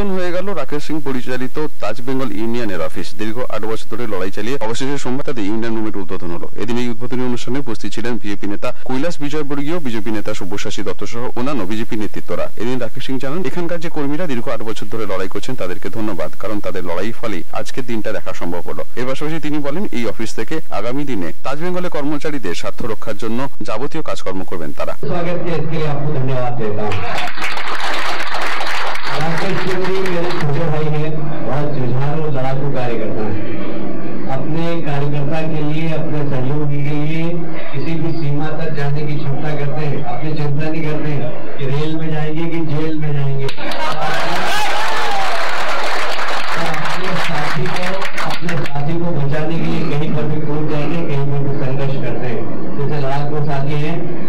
উদ্বোধন হয়ে গেল রাকেশ সিং পরিচালিত তাজ বেঙ্গল ইউনিয়নের অফিস। দীর্ঘ আট বছর ধরে লড়াই চালিয়ে অবশেষে সোমবার তাদের ইউনিয়ন রুমের উদ্বোধন হলো। এদিন এই উদ্বোধনী অনুষ্ঠানে উপস্থিত ছিলেন বিজেপি নেতা কৈলাস বিজয়বর্গীয়, বিজেপি নেতা সব্যসাচী দত্ত সহ অন্যান্য বিজেপি নেতৃত্বরা। এদিন রাকেশ সিং জানান, এখানকার যে কর্মীরা দীর্ঘ আট বছর ধরে লড়াই করছেন তাদেরকে ধন্যবাদ, কারণ তাদের লড়াই ফলেই আজকের দিনটা দেখা সম্ভব হলো। এর পাশাপাশি তিনি বলেন, এই অফিস থেকে আগামী দিনে তাজ বেঙ্গলের কর্মচারীদের স্বার্থ রক্ষার জন্য যাবতীয় কাজকর্ম করবেন তারা। वो कार्यकर्ता। है अपने कार्यकर्ता के लिए, अपने सहयोगी के लिए किसी भी सीमा तक जाने की क्षमता करते हैं। अपनी चिंता नहीं करते हैं कि रेल में जाएँगे कि जेल में जाएँगे। अपने साथी को, अपने साथी को बचाने के लिए कहीं पर भी कूद जाएँगे, कहीं पर भी संघर्ष करते हैं। जैसे लाख को साथी है